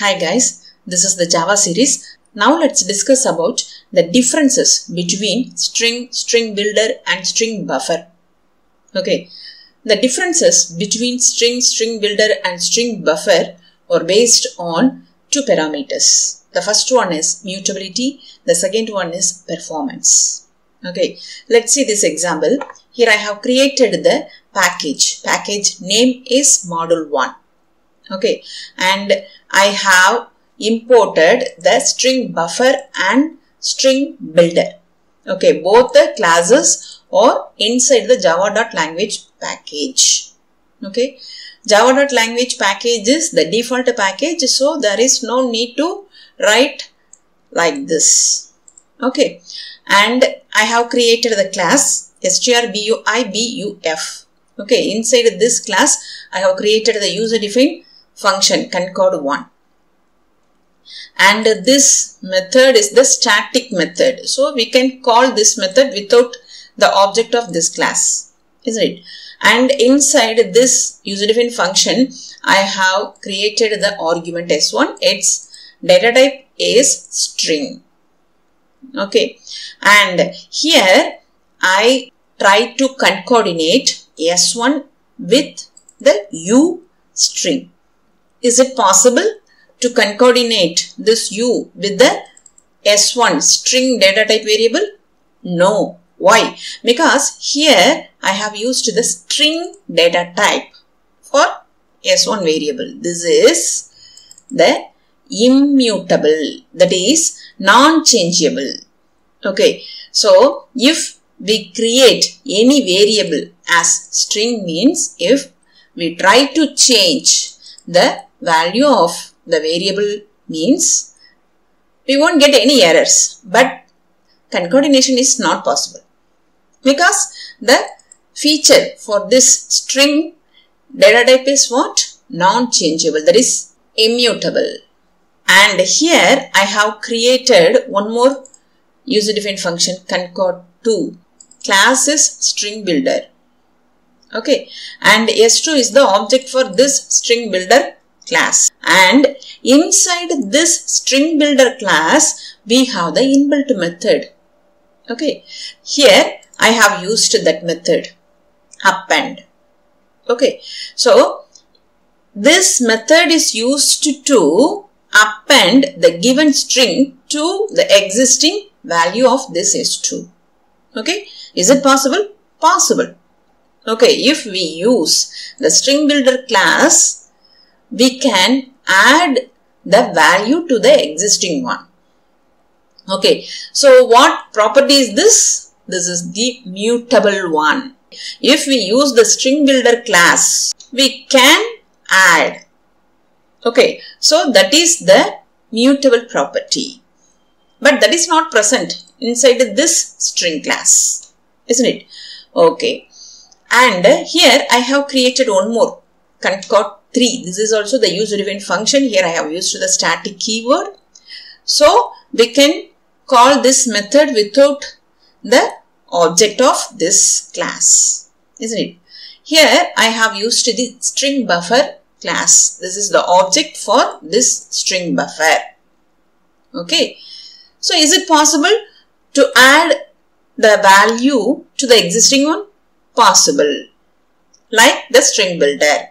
Hi guys, this is the Java series. Now let's discuss about the differences between string, string builder and string buffer. Okay, the differences between string, string builder and string buffer are based on two parameters. The first one is mutability, the second one is performance. Okay, let's see this example. Here I have created the package. Package name is module 1 okay. And I have imported the string buffer and string builder. Okay. Both the classes are inside the java.language package. Okay. java.language package is the default package. So there is no need to write like this. Okay. And I have created the class strbuibuf okay. Inside this class I have created the user defined function concat 1 and this method is the static method. So we can call this method without the object of this class isn't it? And inside this user defined function I have created the argument s1 its data type is string. Okay. And here I try to concatenate s1 with the u string is it possible to concatenate this u with the s1 string data type variable? No. Why? Because here I have used the string data type for s1 variable. This is the immutable that is non-changeable. Okay. So, if we create any variable as string means if we try to change the value of the variable means we won't get any errors. But concatenation is not possible. Because the feature for this string data type is what? Non-changeable that is immutable. And here I have created one more user defined function concat2 class is string builder. Okay. And s2 is the object for this string builder class. And inside this string builder class we have the inbuilt method. Okay. Here I have used that method. Append okay. So this method is used to append the given string to the existing value of this s2 okay. Is it possible? Possible. Okay. If we use the string builder class we can add the value to the existing one. Okay, so what property is this? This is the mutable one. If we use the string builder class, we can add. Okay, so that is the mutable property. But that is not present inside this string class, isn't it? Okay, and here I have created one more concat 3. This is also the user defined function. Here I have used the static keyword. So we can call this method without the object of this class. Isn't it? Here I have used the string buffer class. This is the object for this string buffer. Okay. So is it possible to add the value to the existing one? Possible. Like the string builder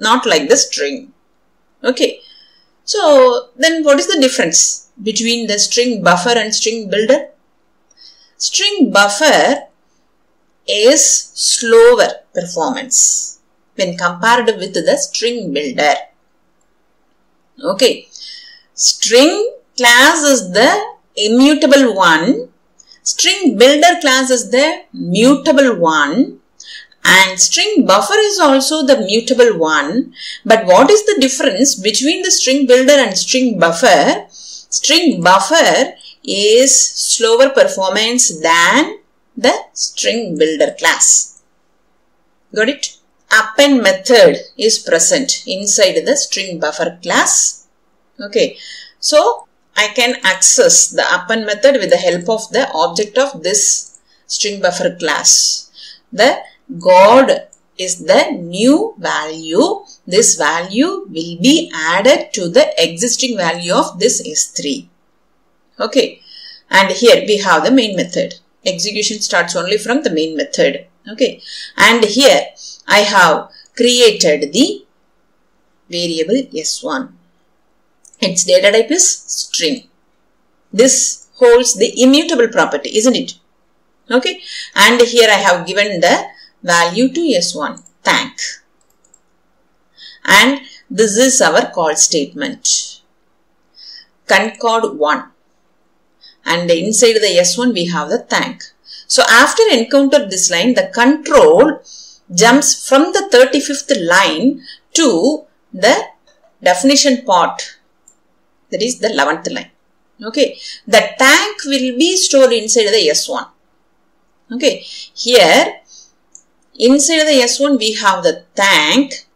not like the string. Okay. So then what is the difference between the string buffer and string builder? String buffer is slower performance when compared with the string builder. Okay. String class is the immutable one. String builder class is the mutable one and string buffer is also the mutable one. But what is the difference between the string builder and string buffer? String buffer is slower performance than the string builder class. Got it? Append method is present inside the string buffer class. Okay. So, I can access the append method with the help of the object of this string buffer class. The God is the new value. This value will be added to the existing value of this S3. Okay. And here we have the main method. Execution starts only from the main method. Okay. And here I have created the variable S1. Its data type is string. This holds the immutable property, isn't it? Okay. And here I have given the value to S1, thank. And this is our call statement. Concat 1. And inside the S1 we have the thank. So after encounter this line, the control jumps from the 35th line to the definition part that is the 11th line. Okay, the tank will be stored inside the S1. Okay, here inside the S1 we have the thank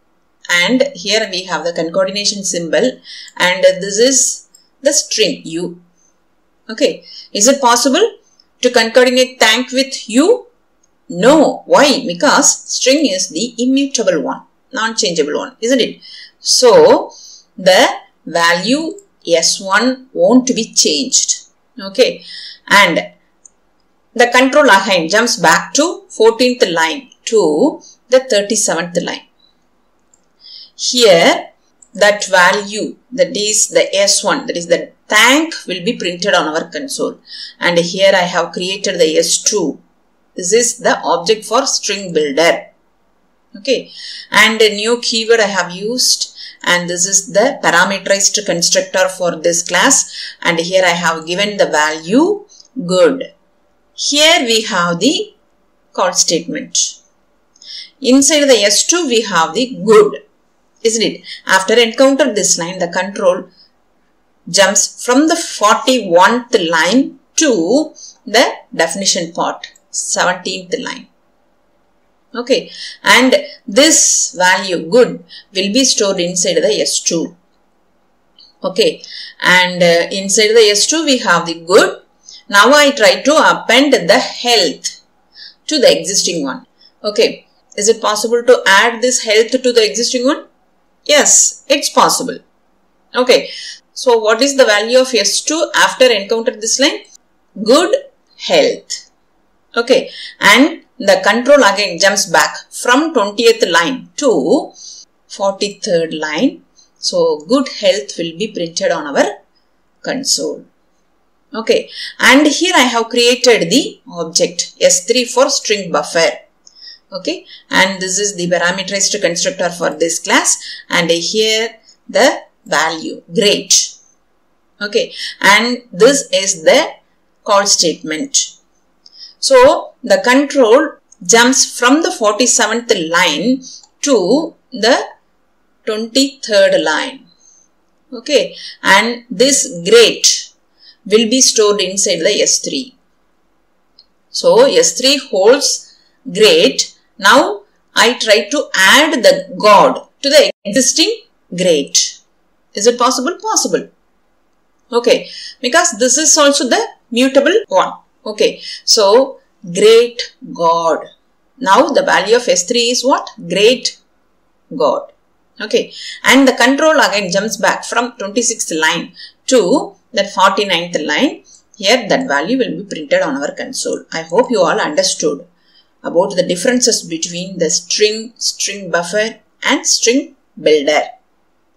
and here we have the concatenation symbol and this is the string u. Okay, is it possible to concatenate thank with u? No. Why? Because string is the immutable one, non-changeable one, isn't it? So, the value S1 won't be changed. Okay. And the control again jumps back to 14th line to the 37th line. Here, that value that is the S1 that is the thank will be printed on our console and here I have created the S2 this is the object for string builder. Okay. And a new keyword I have used and this is the parameterized constructor for this class and here I have given the value good. Here we have the call statement. Inside the S2 we have the good isn't it? After encounter this line the control jumps from the 41th line to the definition part 17th line. Okay, and this value good will be stored inside the S2. Okay, and uh, inside the S2 we have the good. Now I try to append the health to the existing one. Okay, is it possible to add this health to the existing one? Yes, it's possible. Okay, so what is the value of S2 after encounter this line? Good health. Okay. And the control again jumps back from 20th line to 43rd line. So, good health will be printed on our console. Okay. And here I have created the object S3 for string buffer. Okay. And this is the parameterized constructor for this class. And here the value. Great. Okay. And this is the call statement. So the control jumps from the 47th line to the 23rd line. Okay. And this great will be stored inside the S3. So S3 holds great. Now I try to add the God to the existing great. Is it possible? Possible. Okay. Because this is also the mutable one. Okay, so great God. Now the value of S3 is what? Great God. Okay, and the control again jumps back from 26th line to that 49th line. Here that value will be printed on our console. I hope you all understood about the differences between the string, string buffer and string builder.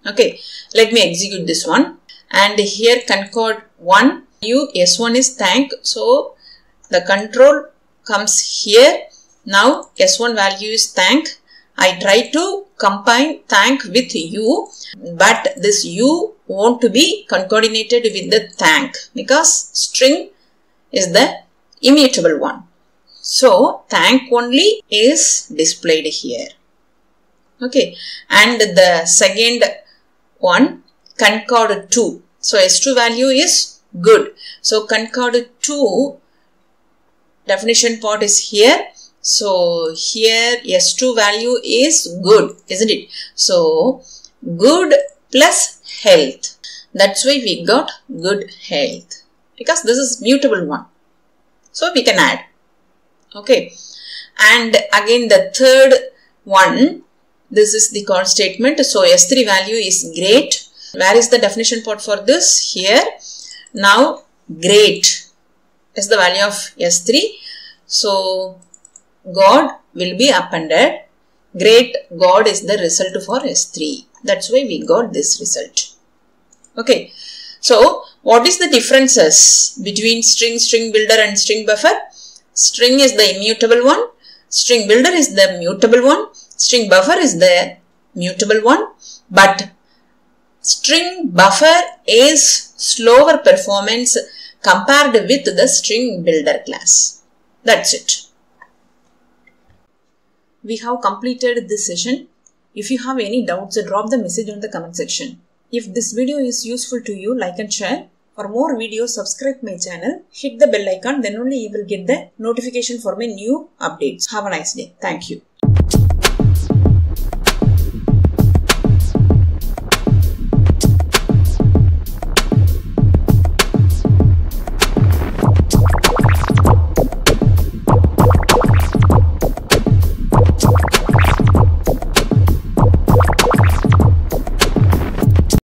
Okay, let me execute this one. And here concat 1 u s1 is thank so the control comes here now s1 value is thank i try to combine thank with u but this u won't be concatenated with the thank because string is the immutable one so thank only is displayed here okay and the second one concat 2 so s2 value is good. So concat 2 definition part is here. So here S2 value is good, isn't it? So good plus health. That's why we got good health because this is mutable one. So we can add. Okay. And again the third 1. This is the call statement. So S3 value is great. Where is the definition part for this? Here. Now great is the value of S3. So God will be appended. Great God is the result for S3. That's why we got this result. Okay. So what is the differences between string, string builder and string buffer? String is the immutable one. String builder is the mutable one. String buffer is the mutable one. But string buffer is slower performance compared with the string builder class. That's it. We have completed this session. If you have any doubts, drop the message on the comment section. If this video is useful to you, like and share. For more videos, subscribe my channel, hit the bell icon, then only you will get the notification for my new updates. Have a nice day. Thank you.